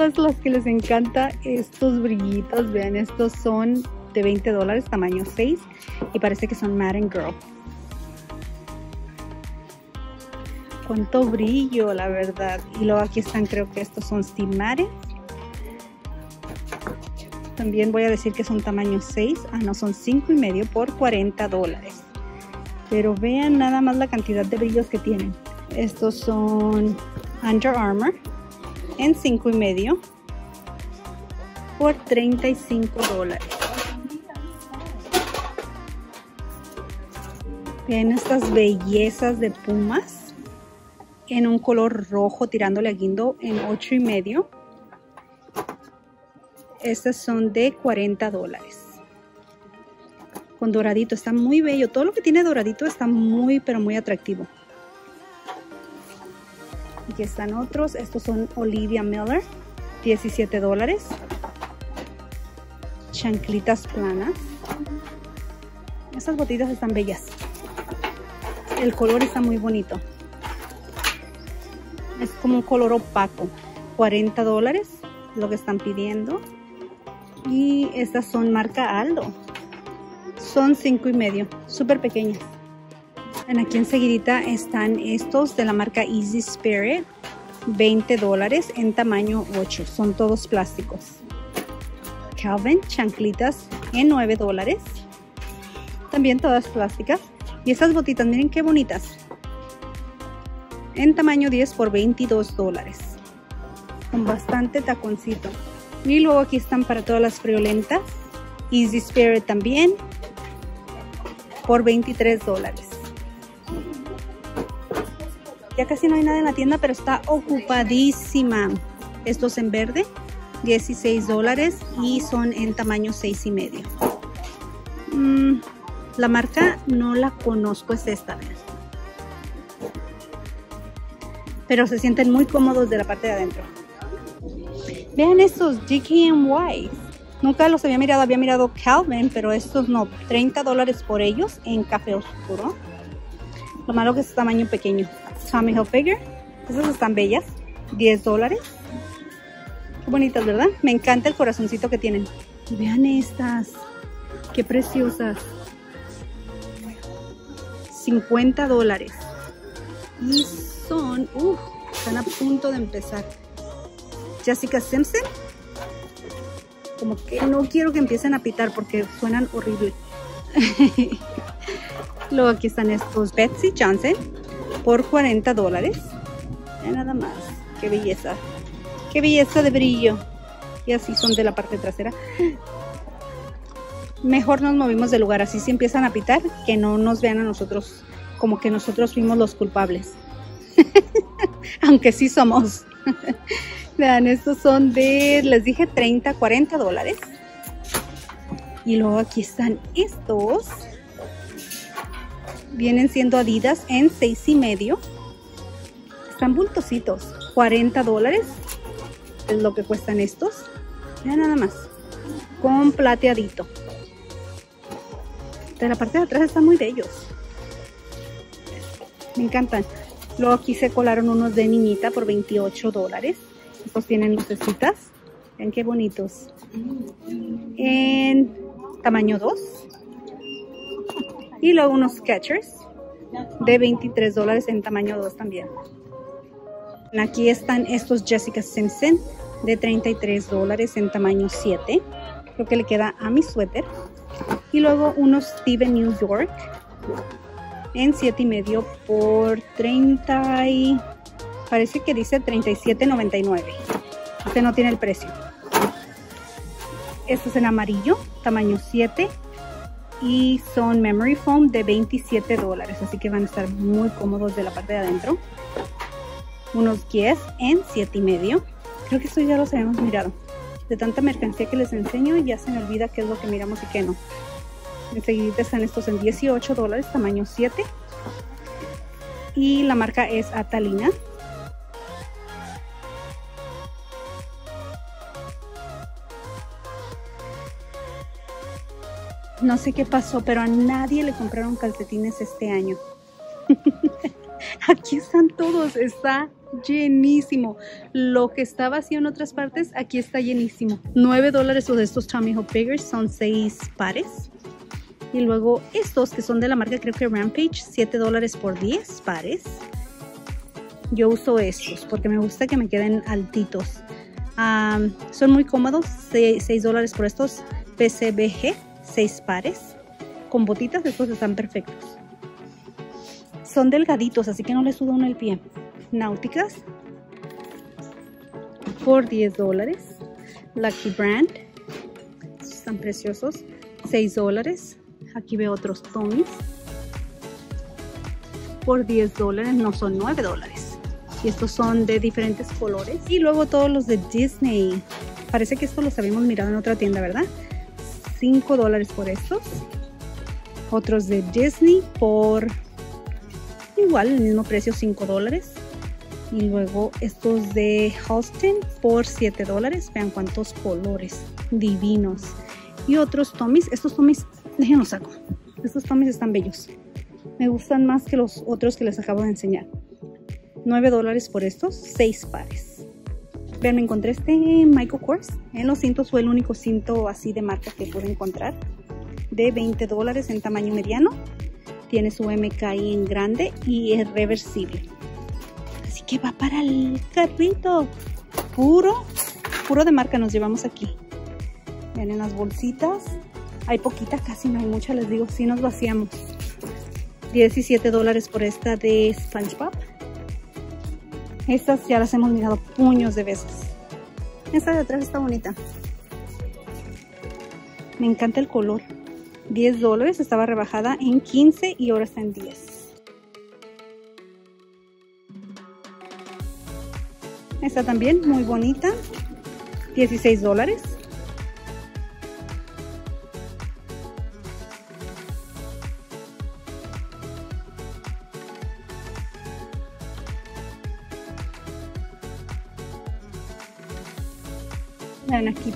Las que les encanta estos brillitos, vean, estos son de 20 dólares, tamaño 6 y parece que son Madden Girl. Cuánto brillo, la verdad. Y luego aquí están, creo que estos son Steve Madden. También voy a decir que son tamaño 6. Ah, no, son 5 y medio por 40 dólares. Pero vean nada más la cantidad de brillos que tienen. Estos son Under Armour en 5 y medio por 35 dólares. Vean estas bellezas de pumas en un color rojo tirándole a guindo en 8 y medio. Estas son de 40 dólares. Con doradito, está muy bello. Todo lo que tiene doradito está muy, pero muy atractivo. Están otros. Estos son Olivia Miller, 17 dólares. Chanclitas planas. Estas botitas están bellas. El color está muy bonito. Es como un color opaco. 40 dólares lo que están pidiendo. Y estas son marca Aldo. Son 5 y medio. Súper pequeñas. Aquí enseguidita están estos de la marca Easy Spirit. 20 dólares en tamaño 8. Son todos plásticos. Calvin, chanclitas en 9 dólares. También todas plásticas. Y estas botitas, miren qué bonitas. En tamaño 10 por 22 dólares. Con bastante taconcito. Y luego aquí están para todas las friolentas. Easy Spirit también. Por 23 dólares. Ya casi no hay nada en la tienda, pero está ocupadísima. Estos en verde, 16 dólares y son en tamaño 6 y medio. Mm, la marca no la conozco, es esta. Pero se sienten muy cómodos de la parte de adentro. Vean estos DKNY. Nunca los había mirado, había mirado Calvin, pero estos no. 30 dólares por ellos en café oscuro. Lo malo que es tamaño pequeño. Tommy Hilfiger. Estas están bellas. 10 dólares. Qué bonitas, ¿verdad? Me encanta el corazoncito que tienen. vean estas. Qué preciosas. 50 dólares. Y son, uff, están a punto de empezar. Jessica Simpson. Como que no quiero que empiecen a pitar porque suenan horrible. Luego aquí están estos Betsy Johnson por 40 dólares. Nada más. Qué belleza. Qué belleza de brillo. Y así son de la parte trasera. Mejor nos movimos de lugar. Así si empiezan a pitar, que no nos vean a nosotros como que nosotros fuimos los culpables. Aunque sí somos. Vean, estos son de, les dije, 30, 40 dólares. Y luego aquí están estos vienen siendo Adidas en seis y medio. Están bultositos, 40 dólares es lo que cuestan estos. Vean nada más, con plateadito. De la parte de atrás están muy bellos. Me encantan. Luego aquí se colaron unos de niñita por 28 dólares. Estos tienen lucecitas. Vean qué bonitos. En tamaño 2. Y luego unos Skechers de 23 dólares en tamaño 2 también. Aquí están estos Jessica Simpson de 33 dólares en tamaño 7. Creo que le queda a mi suéter. Y luego unos Steven New York en 7 y medio por 30 y parece que dice 37.99. Este no tiene el precio. Este es en amarillo, tamaño 7 y son memory foam de 27 dólares así que van a estar muy cómodos de la parte de adentro. Unos guías en 7 y medio. Creo que esto ya los habíamos mirado. De tanta mercancía que les enseño ya se me olvida qué es lo que miramos y qué no. Enseguida están estos en 18 dólares tamaño 7 y la marca es Atalina No sé qué pasó, pero a nadie le compraron calcetines este año. Aquí están todos, está llenísimo. Lo que está vacío en otras partes, aquí está llenísimo. 9 dólares de estos Tommy Hilfigers son 6 pares. Y luego estos que son de la marca creo que Rampage, 7 dólares por 10 pares. Yo uso estos porque me gusta que me queden altitos. son muy cómodos, 6, dólares por estos PCBG, 6 pares. Con botitas, estos están perfectos. Son delgaditos, así que no les suda uno el pie. Náuticas por 10 dólares. Lucky Brand, están preciosos, 6 dólares. Aquí veo otros Tommy's por 10 dólares, no son 9 dólares. Y estos son de diferentes colores. Y luego todos los de Disney. Parece que estos los habíamos mirado en otra tienda, ¿verdad? 5 dólares por estos. Otros de Disney por igual el mismo precio, 5 dólares. Y luego estos de Halston por 7 dólares. Vean cuántos colores divinos. Y otros Tommy's. Estos Tommy's Déjenlo saco. Estos tomes están bellos. Me gustan más que los otros que les acabo de enseñar. 9 dólares por estos, 6 pares. Vean, me encontré este Michael Kors. En los cintos fue el único cinto así de marca que pude encontrar. De 20 dólares en tamaño mediano. Tiene su MKI en grande y es reversible. Así que va para el carrito. Puro, puro de marca nos llevamos aquí. Vean en las bolsitas. Hay poquita, casi no hay mucha, les digo, si nos vaciamos. 17 dólares por esta de SpongeBob. Estas ya las hemos mirado puños de veces. Esta de atrás está bonita. Me encanta el color. 10 dólares, estaba rebajada en 15 y ahora está en 10. Esta también, muy bonita. 16 dólares.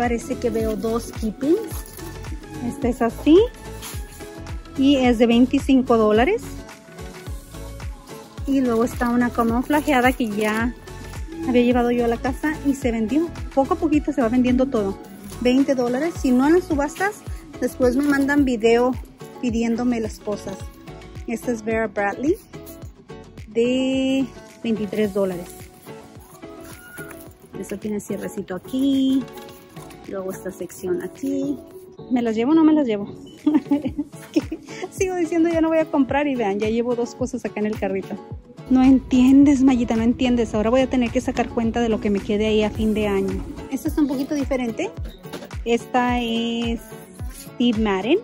Parece que veo dos keepings. Este es así. Y es de 25 dólares. Y luego está una camuflajeada que ya había llevado yo a la casa y se vendió. Poco a poquito se va vendiendo todo. 20 dólares. Si no en las subastas, después me mandan video pidiéndome las cosas. Esta es Vera Bradley de 23 dólares. Esto tiene cierrecito aquí. Luego esta sección aquí. ¿Me las llevo o no me las llevo? sigo diciendo ya no voy a comprar y vean, ya llevo dos cosas acá en el carrito. No entiendes, Mayita, no entiendes. Ahora voy a tener que sacar cuenta de lo que me quede ahí a fin de año. Esta está un poquito diferente. Esta es Steve Madden.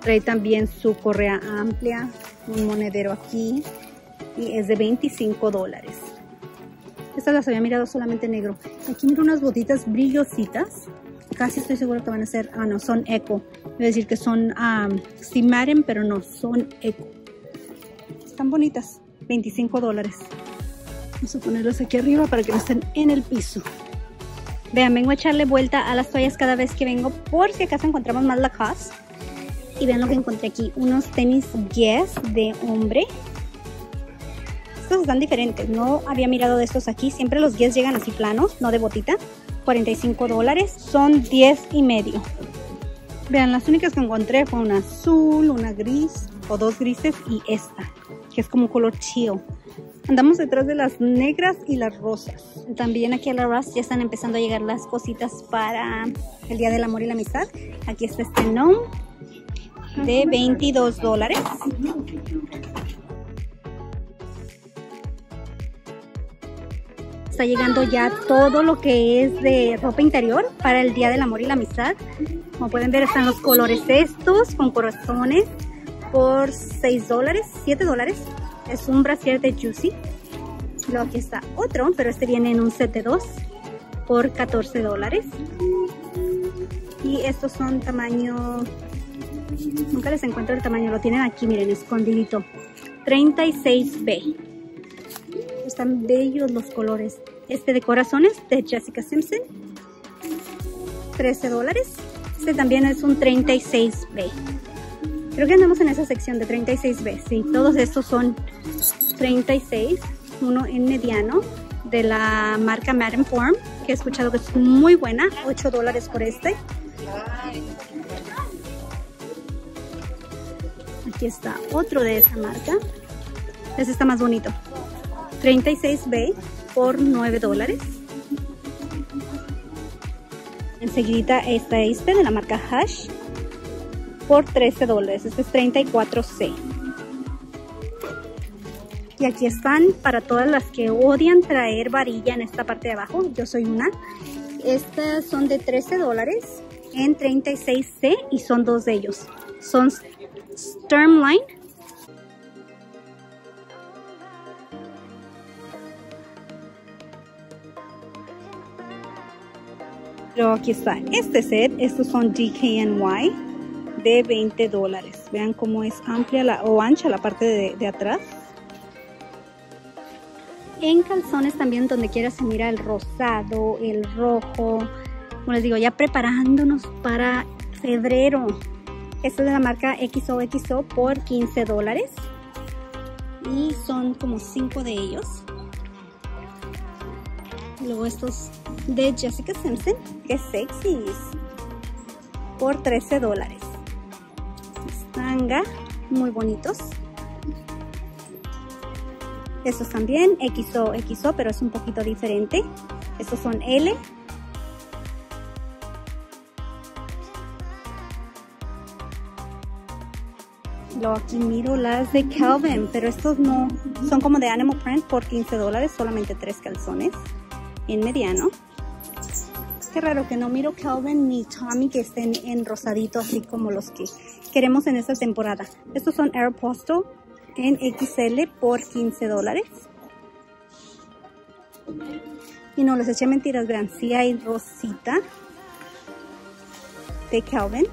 Trae también su correa amplia, un monedero aquí y es de 25 dólares. Estas las había mirado solamente negro. Aquí miro unas botitas brillositas casi estoy seguro que van a ser, ah no, son eco. Voy a decir que son um, Simaren, pero no, son eco. Están bonitas, 25 dólares. Vamos a ponerlos aquí arriba para que no estén en el piso. Vean, vengo a echarle vuelta a las toallas cada vez que vengo por si acaso encontramos más Lacoste. Y vean lo que encontré aquí, unos tenis Guess de hombre. Estos están diferentes, no había mirado de estos aquí. Siempre los Guess llegan así planos, no de botita. 45 dólares. Son 10 y medio. Vean, las únicas que encontré fue una azul, una gris o dos grises y esta, que es como color chill. Andamos detrás de las negras y las rosas. También aquí a la Ross ya están empezando a llegar las cositas para el Día del Amor y la Amistad. Aquí está este gnome de 22 dólares. Está llegando ya todo lo que es de ropa interior para el Día del Amor y la Amistad. Como pueden ver están los colores estos con corazones por 6 dólares, 7 dólares. Es un brasier de Juicy. Luego aquí está otro, pero este viene en un set de 2 por 14 dólares. Y estos son tamaño... Nunca les encuentro el tamaño, lo tienen aquí, miren, escondidito. 36B. Están bellos los colores. Este de corazones de Jessica Simpson. 13 dólares. Este también es un 36B. Creo que andamos en esa sección de 36B. Sí, todos estos son 36. Uno en mediano de la marca Madden Form, que he escuchado que es muy buena, 8 dólares por este. Aquí está otro de esa marca. Este está más bonito. 36B por 9 dólares. Enseguida está este de la marca Hash por 13 dólares. Este es 34C. Y aquí están para todas las que odian traer varilla en esta parte de abajo. Yo soy una. Estas son de 13 dólares en 36C y son dos de ellos. Son Sturmline. Pero aquí está este set. Estos son DKNY de 20 dólares. Vean cómo es amplia o ancha la parte de, de atrás en calzones también donde quiera se mira el rosado, el rojo. Como les digo, ya preparándonos para febrero. Esta es de la marca XOXO por 15 dólares. Y son como 5 de ellos. Luego estos de Jessica Simpson, que sexy. Por 13 dólares. Estanga, muy bonitos. Estos también, XO, XO, pero es un poquito diferente. Estos son L. Luego aquí miro las de Calvin, pero estos no, son como de Animal Print por 15 dólares, solamente tres calzones en mediano. Qué raro que no miro Calvin ni Tommy que estén en rosadito así como los que queremos en esta temporada. Estos son Aeropostale en XL por 15 dólares. Y no les eché mentiras, vean, si hay rosita de Calvin.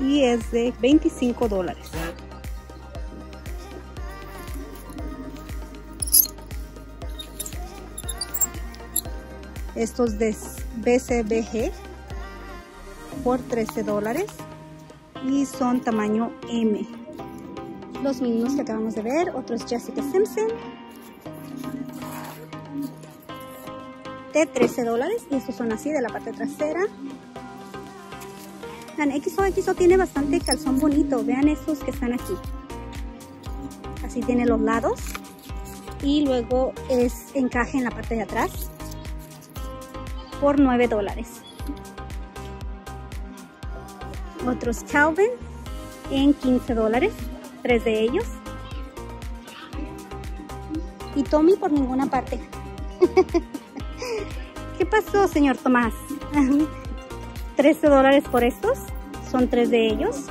Y es de 25 dólares. Estos de BCBG por 13 dólares y son tamaño M. Los mismos que acabamos de ver, otros Jessica Simpson de 13 dólares y estos son así de la parte trasera. Vean XO tiene bastante calzón bonito vean estos que están aquí. Así tiene los lados y luego es encaje en la parte de atrás por 9 dólares otros Calvin en 15 dólares tres de ellos. Y Tommy por ninguna parte. ¿Qué pasó, señor Tomás? 13 dólares por estos. Son tres de ellos.